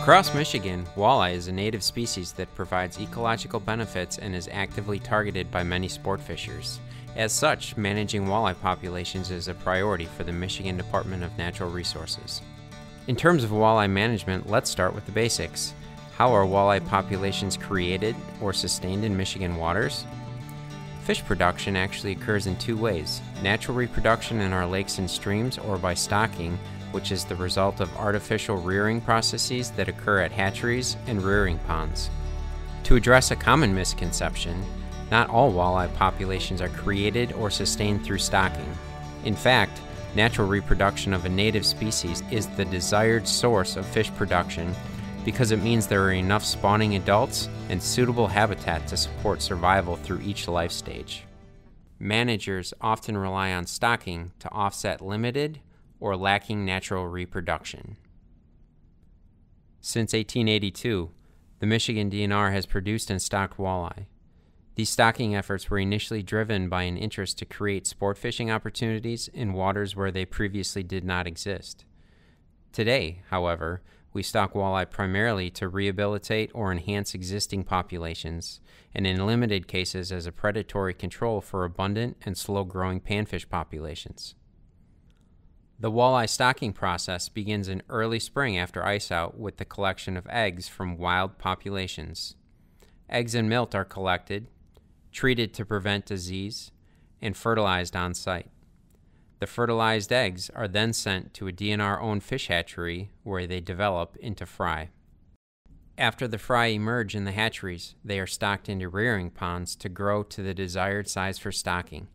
Across Michigan, walleye is a native species that provides ecological benefits and is actively targeted by many sport fishers. As such, managing walleye populations is a priority for the Michigan Department of Natural Resources. In terms of walleye management, let's start with the basics. How are walleye populations created or sustained in Michigan waters? Fish production actually occurs in two ways natural reproduction in our lakes and streams, or by stocking, which is the result of artificial rearing processes that occur at hatcheries and rearing ponds. To address a common misconception, not all walleye populations are created or sustained through stocking. In fact, natural reproduction of a native species is the desired source of fish production because it means there are enough spawning adults and suitable habitat to support survival through each life stage. Managers often rely on stocking to offset limited or lacking natural reproduction. Since 1882, the Michigan DNR has produced and stocked walleye. These stocking efforts were initially driven by an interest to create sport fishing opportunities in waters where they previously did not exist. Today, however, we stock walleye primarily to rehabilitate or enhance existing populations, and in limited cases as a predatory control for abundant and slow growing panfish populations. The walleye stocking process begins in early spring after ice out with the collection of eggs from wild populations. Eggs and milt are collected, treated to prevent disease, and fertilized on site. The fertilized eggs are then sent to a DNR owned fish hatchery where they develop into fry. After the fry emerge in the hatcheries, they are stocked into rearing ponds to grow to the desired size for stocking,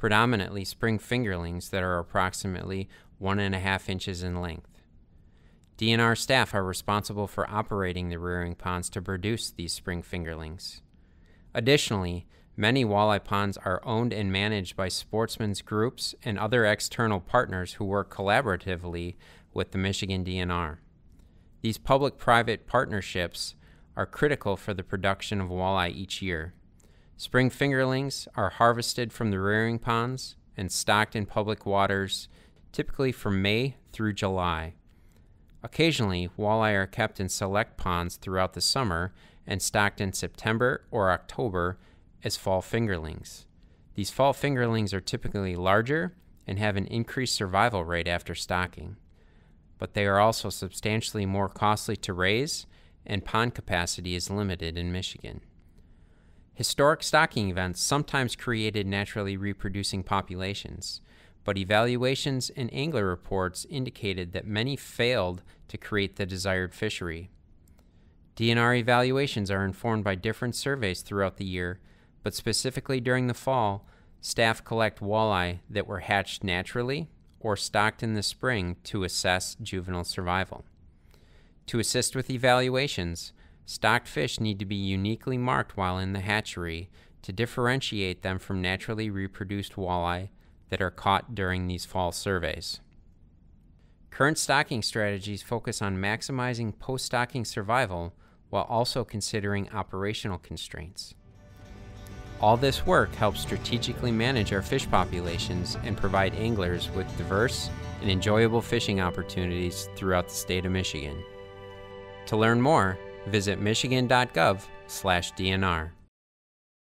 predominantly spring fingerlings that are approximately one and a half inches in length. DNR staff are responsible for operating the rearing ponds to produce these spring fingerlings. Additionally, many walleye ponds are owned and managed by sportsmen's groups and other external partners who work collaboratively with the Michigan DNR. These public private partnerships are critical for the production of walleye each year. Spring fingerlings are harvested from the rearing ponds and stocked in public waters typically from May through July. Occasionally, walleye are kept in select ponds throughout the summer and stocked in September or October as fall fingerlings. These fall fingerlings are typically larger and have an increased survival rate after stocking, but they are also substantially more costly to raise, and pond capacity is limited in Michigan. Historic stocking events sometimes created naturally reproducing populations but evaluations and angler reports indicated that many failed to create the desired fishery. DNR evaluations are informed by different surveys throughout the year, but specifically during the fall, staff collect walleye that were hatched naturally or stocked in the spring to assess juvenile survival. To assist with evaluations, stocked fish need to be uniquely marked while in the hatchery to differentiate them from naturally reproduced walleye that are caught during these fall surveys. Current stocking strategies focus on maximizing post stocking survival while also considering operational constraints. All this work helps strategically manage our fish populations and provide anglers with diverse and enjoyable fishing opportunities throughout the state of Michigan. To learn more, visit michigan.gov/dnr.